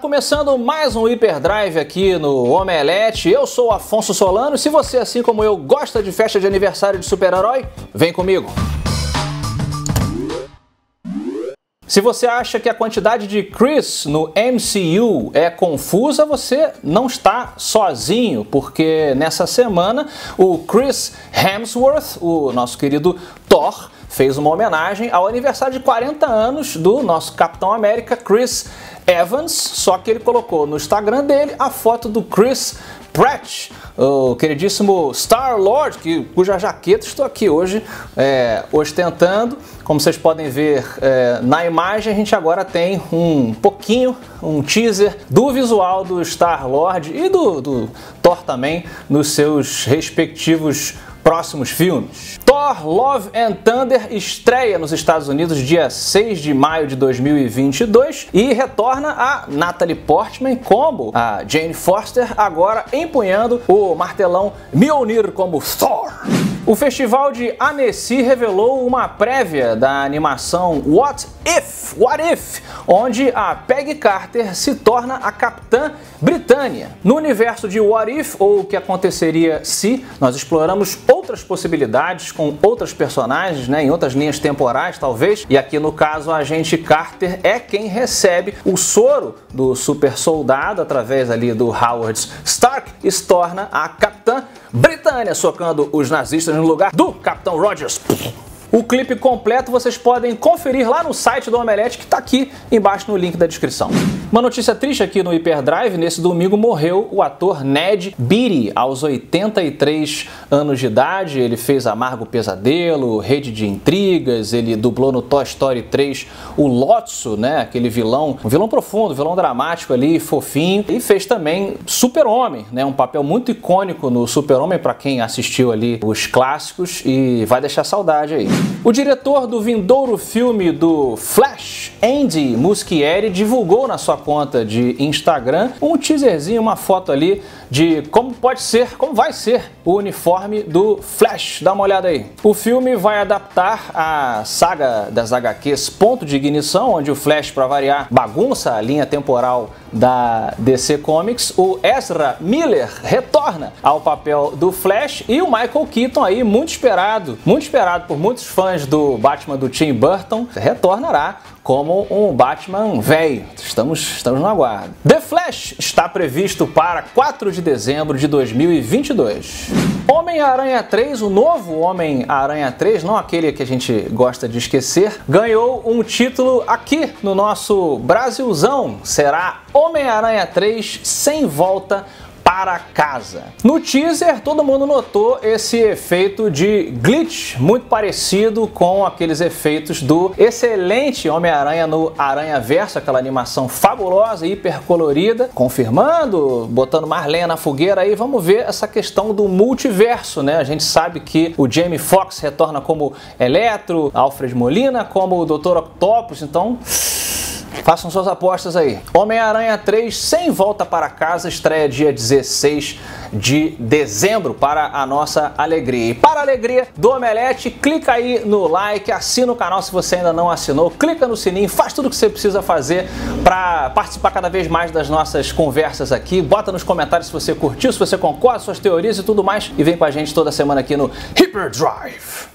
começando mais um Hyperdrive aqui no Omelete. Eu sou Afonso Solano e se você, assim como eu, gosta de festa de aniversário de super-herói, vem comigo. Se você acha que a quantidade de Chris no MCU é confusa, você não está sozinho, porque nessa semana o Chris Hemsworth, o nosso querido Thor, fez uma homenagem ao aniversário de 40 anos do nosso Capitão América, Chris Evans, só que ele colocou no Instagram dele a foto do Chris Pratt, o queridíssimo Star-Lord, que, cuja jaqueta estou aqui hoje é, ostentando. Como vocês podem ver é, na imagem, a gente agora tem um pouquinho, um teaser do visual do Star-Lord e do, do Thor também nos seus respectivos próximos filmes. Thor Love and Thunder estreia nos Estados Unidos dia 6 de maio de 2022 e retorna a Natalie Portman como a Jane Foster, agora empunhando o martelão Mjolnir como Thor. O Festival de Annecy revelou uma prévia da animação What If, What If, onde a Peggy Carter se torna a Capitã Britânia. No universo de What If, ou o que aconteceria se, nós exploramos outras possibilidades com outras personagens, né, em outras linhas temporais talvez, e aqui no caso a agente Carter é quem recebe o soro do super soldado através ali do Howard Stark e se torna a Capitã Britânia, socando os nazistas no lugar do Capitão Rogers. O clipe completo vocês podem conferir lá no site do Omelete que está aqui embaixo no link da descrição. Uma notícia triste aqui no Hyperdrive, nesse domingo morreu o ator Ned Beatty, aos 83 anos de idade. Ele fez Amargo Pesadelo, Rede de Intrigas, ele dublou no Toy Story 3 o Lotso, né, aquele vilão, um vilão profundo, vilão dramático ali, fofinho. E fez também Super-Homem, né, um papel muito icônico no Super-Homem para quem assistiu ali os clássicos e vai deixar saudade aí. O diretor do vindouro filme do Flash, Andy Muschietti, divulgou na sua conta de Instagram um teaserzinho, uma foto ali de como pode ser, como vai ser o uniforme do Flash. Dá uma olhada aí. O filme vai adaptar a saga das HQs Ponto de Ignição, onde o Flash, para variar, bagunça a linha temporal da DC Comics. O Ezra Miller retorna ao papel do Flash e o Michael Keaton aí muito esperado, muito esperado por muitos fãs do Batman do Tim Burton, retornará como um Batman velho. Estamos, estamos no aguardo. The Flash está previsto para 4 de dezembro de 2022. Homem-Aranha 3, o novo Homem-Aranha 3, não aquele que a gente gosta de esquecer, ganhou um título aqui no nosso Brasilzão. Será Homem-Aranha 3 sem volta para casa. No teaser, todo mundo notou esse efeito de glitch, muito parecido com aqueles efeitos do excelente Homem-Aranha no Aranha Verso, aquela animação fabulosa, hiper colorida. Confirmando, botando Marlene na fogueira aí, vamos ver essa questão do multiverso, né? A gente sabe que o Jamie Foxx retorna como Eletro, Alfred Molina como o Dr. Octopus, então Façam suas apostas aí. Homem-Aranha 3 sem volta para casa estreia dia 16 de dezembro para a nossa alegria. E para a alegria do Omelete, clica aí no like, assina o canal se você ainda não assinou, clica no sininho, faz tudo o que você precisa fazer para participar cada vez mais das nossas conversas aqui. Bota nos comentários se você curtiu, se você concorda, suas teorias e tudo mais. E vem com a gente toda semana aqui no Hyperdrive.